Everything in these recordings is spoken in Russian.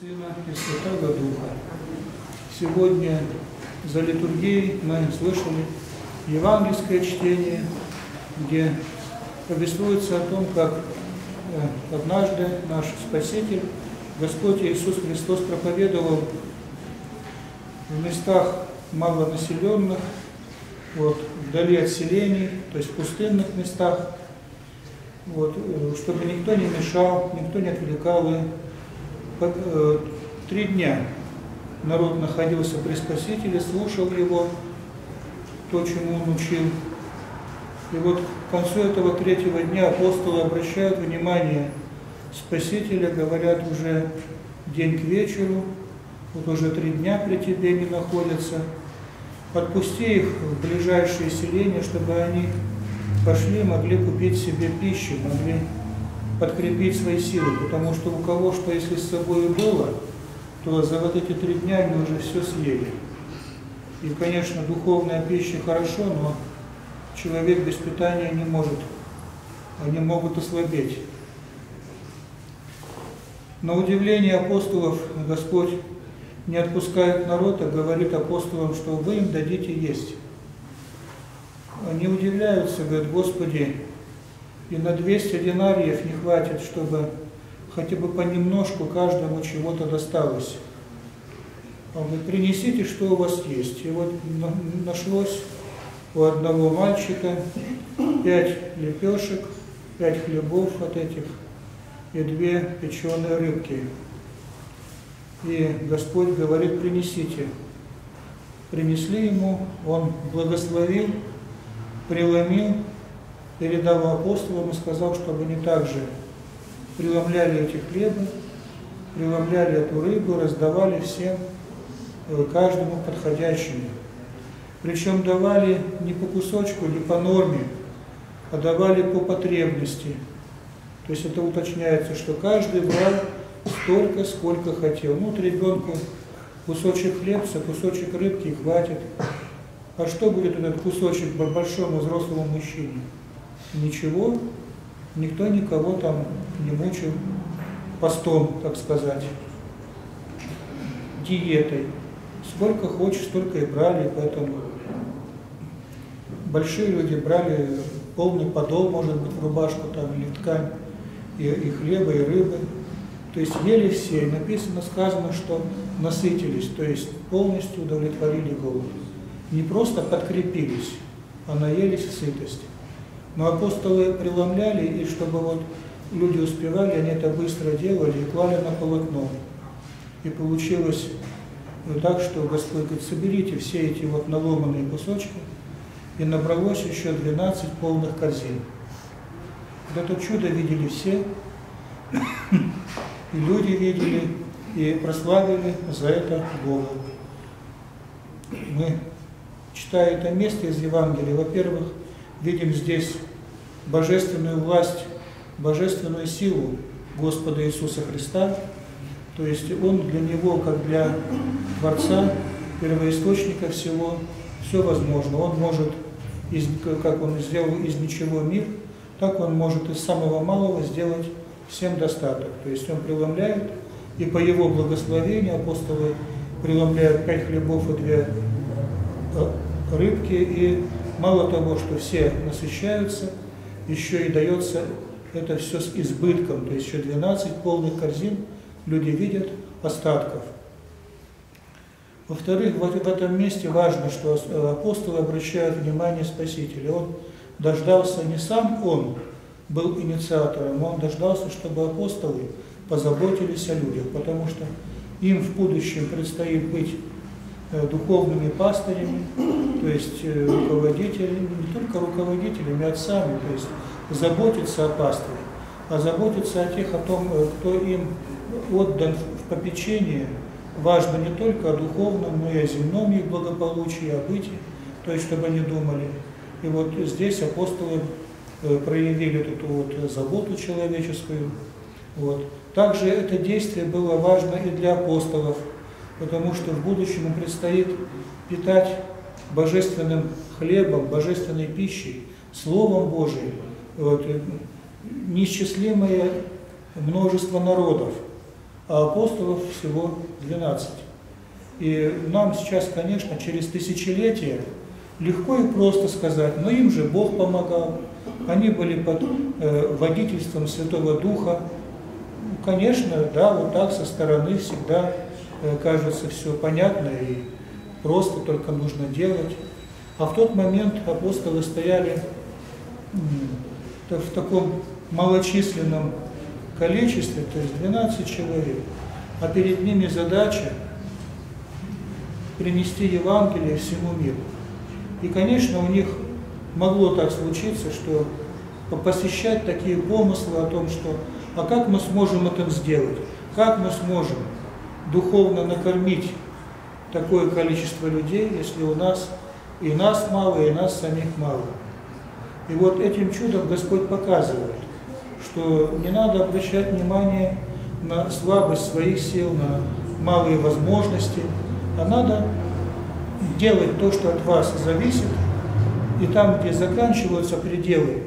Сына и Святого Духа. Сегодня за литургией мы слышали евангельское чтение, где повествуется о том, как э, однажды наш Спаситель, Господь Иисус Христос проповедовал в местах малонаселенных, вот, вдали от селений, то есть в пустынных местах, вот, э, чтобы никто не мешал, никто не отвлекал и три дня народ находился при Спасителе, слушал его, то, чему он учил. И вот к концу этого третьего дня апостолы обращают внимание Спасителя, говорят уже день к вечеру, вот уже три дня при тебе не находятся. Отпусти их в ближайшие селения, чтобы они пошли, могли купить себе пищу, могли подкрепить свои силы, потому что у кого что если с собой было, то за вот эти три дня они уже все съели. И, конечно, духовная пища хорошо, но человек без питания не может, они могут ослабеть. На удивление апостолов Господь не отпускает народ, а говорит апостолам, что вы им дадите есть. Они удивляются, говорят, Господи, и на 200 динариев не хватит, чтобы хотя бы понемножку каждому чего-то досталось. Он говорит, принесите, что у вас есть. И вот нашлось у одного мальчика пять лепешек, пять хлебов от этих и две печеные рыбки. И Господь говорит, принесите. Принесли ему, он благословил, преломил передал апостолам и сказал, чтобы они также преломляли эти хлебы, преломляли эту рыбу, раздавали всем, э, каждому подходящему. Причем давали не по кусочку, не по норме, а давали по потребности. То есть это уточняется, что каждый брал столько, сколько хотел. Ну, вот ребенку кусочек хлебца, кусочек рыбки хватит. А что будет этот кусочек большому взрослому мужчине? Ничего, никто никого там не мучил постом, так сказать, диетой. Сколько хочешь, столько и брали, поэтому большие люди брали полный подол, может быть, рубашку там или ткань, и, и хлеба, и рыбы. То есть ели все, и написано, сказано, что насытились, то есть полностью удовлетворили голод. Не просто подкрепились, а наелись в сытости. Но апостолы преломляли, и чтобы вот люди успевали, они это быстро делали и клали на полотно. И получилось так, что Господь говорит, соберите все эти вот наломанные кусочки, и набралось еще 12 полных корзин. Вот это чудо видели все, и люди видели, и прославили за это Бога. Мы, читая это место из Евангелия, во-первых, видим здесь божественную власть, божественную силу Господа Иисуса Христа, то есть Он для Него, как для Творца, первоисточника всего, все возможно. Он может, из, как Он сделал из ничего мир, так Он может из самого малого сделать всем достаток. То есть Он преломляет, и по Его благословению апостолы преломляют пять хлебов и две э, рыбки, и Мало того, что все насыщаются, еще и дается это все с избытком, то есть еще 12 полных корзин люди видят остатков. Во-вторых, вот в этом месте важно, что апостолы обращают внимание Спасителя. Он дождался, не сам он был инициатором, он дождался, чтобы апостолы позаботились о людях, потому что им в будущем предстоит быть Э, духовными пастырями, то есть э, руководителями, не только руководителями, отцами, то есть заботиться о пастыре, а заботиться о тех, о том, э, кто им отдан в попечение, важно не только о духовном, но и о земном их благополучии, о бытии, то есть чтобы они думали. И вот здесь апостолы проявили эту вот заботу человеческую. Вот. Также это действие было важно и для апостолов, потому что в будущем им предстоит питать божественным хлебом, божественной пищей, Словом Божиим, вот, неисчислимое множество народов. а апостолов всего 12. И нам сейчас, конечно, через тысячелетия легко и просто сказать, но им же Бог помогал, они были под э, водительством Святого Духа. Конечно, да, вот так со стороны всегда э, кажется все понятно и просто, только нужно делать. А в тот момент апостолы стояли в таком малочисленном количестве, то есть 12 человек, а перед ними задача принести Евангелие всему миру. И, конечно, у них могло так случиться, что посещать такие помыслы о том, что а как мы сможем это сделать, как мы сможем духовно накормить такое количество людей, если у нас и нас мало, и нас самих мало. И вот этим чудом Господь показывает, что не надо обращать внимание на слабость своих сил, на малые возможности, а надо делать то, что от вас зависит, и там, где заканчиваются пределы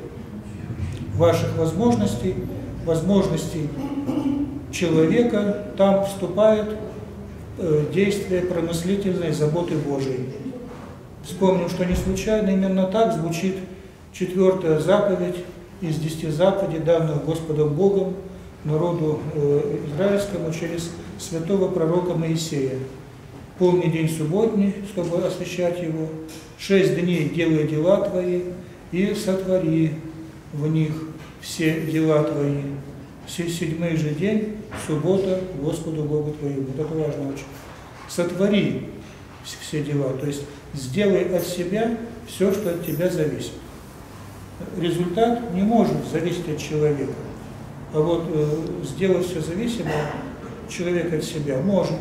ваших возможностей, возможностей человека, там вступает э, действие промыслительной заботы Божией. Вспомним, что не случайно именно так звучит четвертая заповедь из десяти заповедей, данных Господом Богом народу э, израильскому через святого пророка Моисея. Помни день субботний, чтобы освящать его, шесть дней делай дела твои, и сотвори в них все дела твои. Седьмой же день, суббота Господу Богу твоему. Вот это важно очень. Сотвори все дела, то есть сделай от себя все, что от тебя зависит результат не может зависеть от человека. А вот э, сделать все зависимое человек от себя может.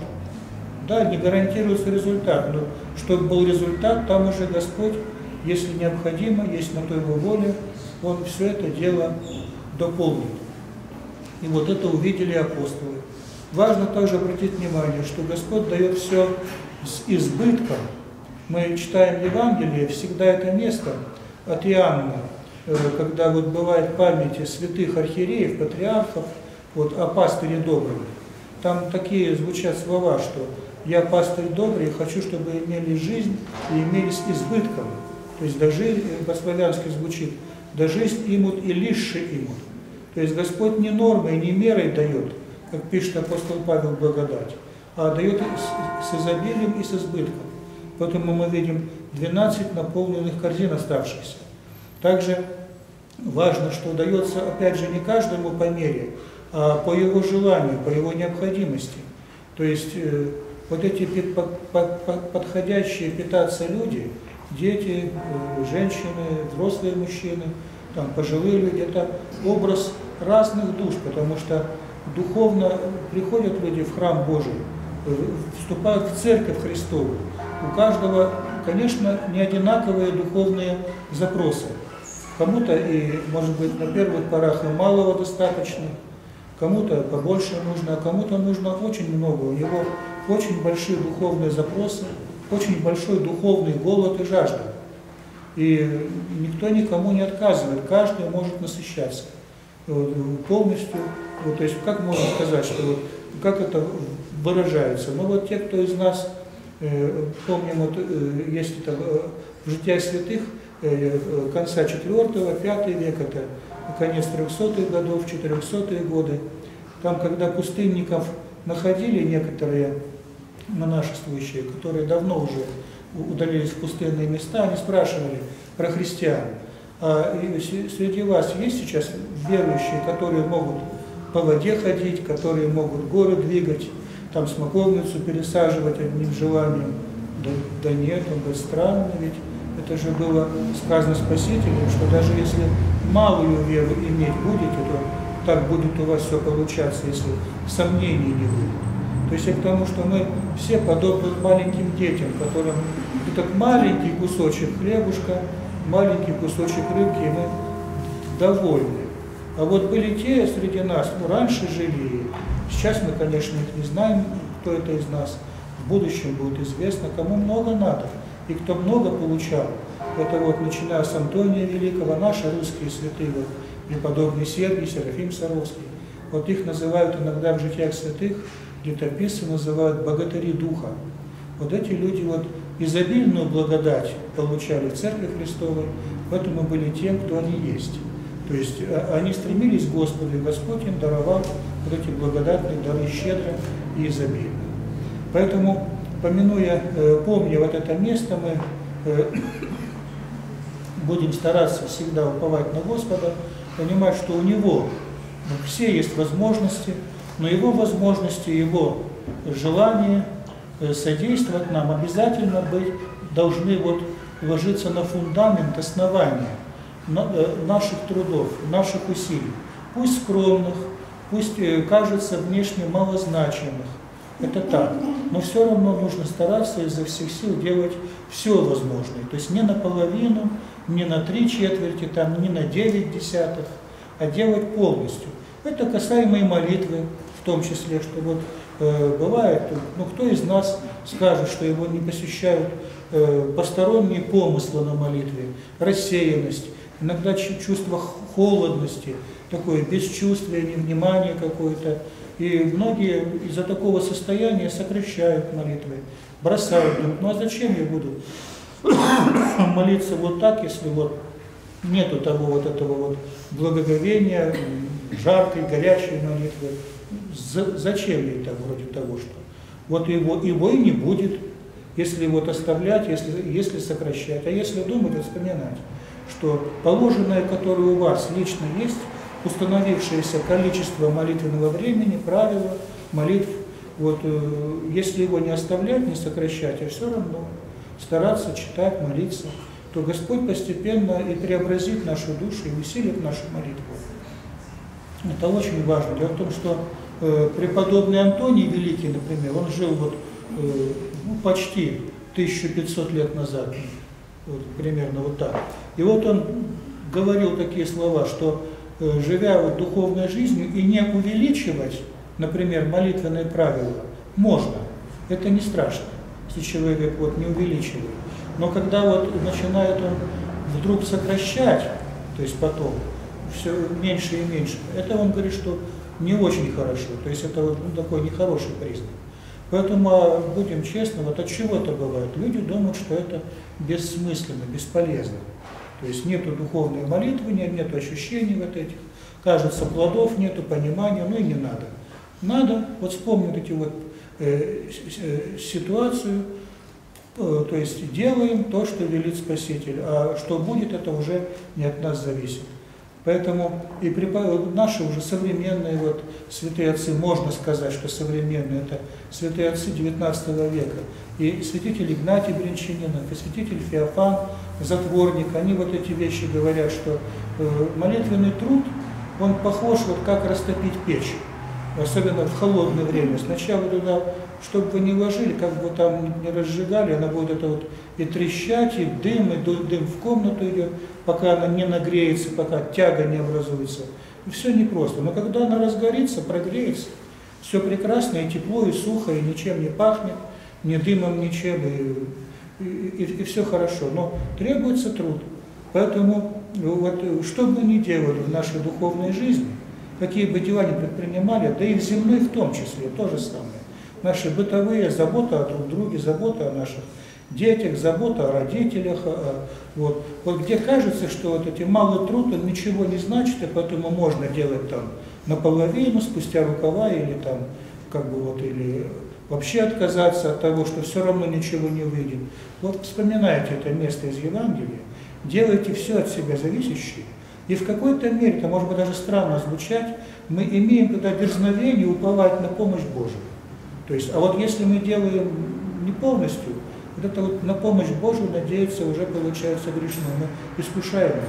Да, не гарантируется результат, но чтобы был результат, там уже Господь, если необходимо, есть на то его воля, Он все это дело дополнит. И вот это увидели апостолы. Важно также обратить внимание, что Господь дает все с избытком. Мы читаем Евангелие, всегда это место от Иоанна, Э, когда вот бывает памяти святых архиереев, патриархов, вот о пастыре добром, там такие звучат слова, что я пастырь добрый, хочу, чтобы имели жизнь и имели с избытком. То есть даже э, по-славянски звучит, да жизнь имут и лишь имут. То есть Господь не нормой, не мерой дает, как пишет апостол Павел благодать, а дает с, изобилием и с избытком. Поэтому мы видим 12 наполненных корзин оставшихся. Также важно, что дается, опять же, не каждому по мере, а по его желанию, по его необходимости. То есть э, вот эти подходящие питаться люди, дети, э, женщины, взрослые мужчины, там, пожилые люди, это образ разных душ, потому что духовно приходят люди в храм Божий, вступают в церковь Христову. У каждого, конечно, не одинаковые духовные запросы. Кому-то и, может быть, на первых порах и малого достаточно, кому-то побольше нужно, а кому-то нужно очень много. У него очень большие духовные запросы, очень большой духовный голод и жажда. И никто никому не отказывает, каждый может насыщаться полностью. Вот, то есть как можно сказать, что вот, как это выражается? Ну вот те, кто из нас, э, помним, вот, э, есть это э, в жития святых, Э, конца 4-5 века, это конец 300-х годов, 400-е годы. Там, когда пустынников находили некоторые монашествующие, которые давно уже удалились в пустынные места, они спрашивали про христиан. А среди вас есть сейчас верующие, которые могут по воде ходить, которые могут горы двигать, там смоковницу пересаживать одним желанием? Да, да нет, он говорит, странно ведь это же было сказано Спасителем, что даже если малую веру иметь будете, то так будет у вас все получаться, если сомнений не будет. То есть это к тому, что мы все подобны маленьким детям, которым этот маленький кусочек хлебушка, маленький кусочек рыбки, и мы довольны. А вот были те среди нас, ну, раньше жили, сейчас мы, конечно, их не знаем, кто это из нас, в будущем будет известно, кому много надо и кто много получал, это вот начиная с Антония Великого, наши русские святые, вот, преподобный Сергий, Серафим Саровский, вот их называют иногда в житиях святых, летописцы называют богатыри духа. Вот эти люди вот изобильную благодать получали в Церкви Христовой, поэтому были тем, кто они есть. То есть а, они стремились к Господу, и Господь им даровал вот эти благодатные дары щедро и изобильно. Поэтому, помянуя, э, помня вот это место, мы э, будем стараться всегда уповать на Господа, понимать, что у Него все есть возможности, но Его возможности, Его желание э, содействовать нам обязательно быть, должны вот ложиться на фундамент основания наших трудов, наших усилий. Пусть скромных, пусть кажется внешне малозначимых, это так. Но все равно нужно стараться изо всех сил делать все возможное. То есть не наполовину, не на три четверти, там, не на девять десятых, а делать полностью. Это касаемо и молитвы, в том числе, что вот э, бывает, ну кто из нас скажет, что его не посещают э, посторонние помыслы на молитве, рассеянность, иногда чувство холодности, такое бесчувствие, невнимание какое-то, и многие из-за такого состояния сокращают молитвы, бросают, думают, ну а зачем я буду молиться вот так, если вот нету того вот этого вот благоговения, жаркой, горячей молитвы. Зачем ей так вроде того, что вот его, его и не будет, если вот оставлять, если, если сокращать, а если думать, вспоминать, что положенное, которое у вас лично есть, установившееся количество молитвенного времени, правила, молитв, вот, э, если его не оставлять, не сокращать, а все равно стараться читать, молиться, то Господь постепенно и преобразит нашу душу и усилит нашу молитву. Это очень важно. Дело в том, что э, преподобный Антоний Великий, например, он жил вот, э, ну, почти 1500 лет назад, вот, примерно вот так. И вот он говорил такие слова, что Э, живя вот духовной жизнью и не увеличивать, например, молитвенные правила, можно. Это не страшно, если человек вот не увеличивает. Но когда вот начинает он вдруг сокращать, то есть потом, все меньше и меньше, это он говорит, что не очень хорошо, то есть это ну, такой нехороший признак. Поэтому а, будем честны, вот от чего это бывает. Люди думают, что это бессмысленно, бесполезно. То есть нету духовной молитвы, нет, нету ощущений вот этих. Кажется, плодов нету, понимания, ну и не надо. Надо, вот вспомнить эти вот э, э, ситуацию, э, то есть делаем то, что велит Спаситель, а что будет, это уже не от нас зависит. Поэтому и при, наши уже современные вот святые отцы, можно сказать, что современные, это святые отцы XIX века, и святитель Игнатий Бринчанинов, и святитель Феофан, затворник, они вот эти вещи говорят, что э, молитвенный труд, он похож вот как растопить печь, особенно в холодное время. Сначала туда, чтобы вы не ложили, как бы там не разжигали, она будет это вот и трещать, и дым, и дым в комнату идет, пока она не нагреется, пока тяга не образуется. И все непросто. Но когда она разгорится, прогреется, все прекрасно, и тепло, и сухо, и ничем не пахнет, ни дымом, ничем, и, и, и, и все хорошо. Но требуется труд. Поэтому вот, что бы мы ни делали в нашей духовной жизни, какие бы дела ни предпринимали, да и в земной в том числе, то же самое. Наши бытовые, забота о друг друге, забота о наших детях, забота о родителях, вот. вот где кажется, что вот эти малый труд, он ничего не значит, и поэтому можно делать там наполовину, спустя рукава, или там, как бы вот, или вообще отказаться от того, что все равно ничего не выйдет. Вот вспоминайте это место из Евангелия, делайте все от себя зависящее, и в какой-то мере, это может быть даже странно звучать, мы имеем тогда дерзновение уповать на помощь Божию. То есть, а вот если мы делаем не полностью, вот это вот на помощь Божию надеяться уже получается грешно, мы искушаем его.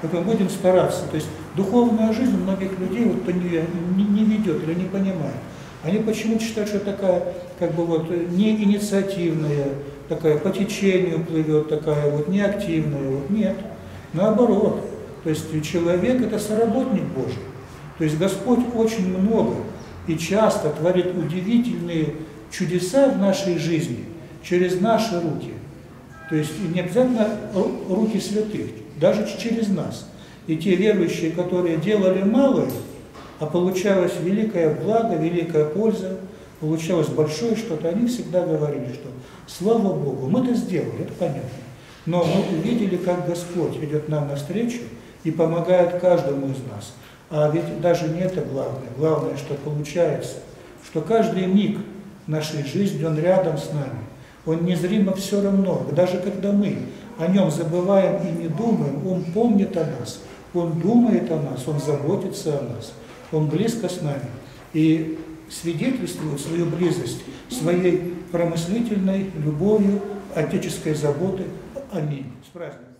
Поэтому будем стараться. То есть духовная жизнь многих людей вот не, не, не ведет или не понимает. Они почему-то считают, что такая, как бы вот, не инициативная, такая по течению плывет, такая вот неактивная. Вот нет, наоборот. То есть человек это соработник Божий. То есть Господь очень много и часто творит удивительные чудеса в нашей жизни через наши руки. То есть не обязательно руки святых, даже через нас. И те верующие, которые делали малое, а получалось великое благо, великая польза, получалось большое что-то, они всегда говорили, что слава Богу, мы это сделали, это понятно. Но мы увидели, как Господь идет нам навстречу и помогает каждому из нас. А ведь даже не это главное. Главное, что получается, что каждый миг нашей жизни, он рядом с нами. Он незримо все равно. Даже когда мы о нем забываем и не думаем, он помнит о нас. Он думает о нас, он заботится о нас. Он близко с нами. И свидетельствует свою близость своей промыслительной любовью, отеческой заботы. Аминь. С праздником.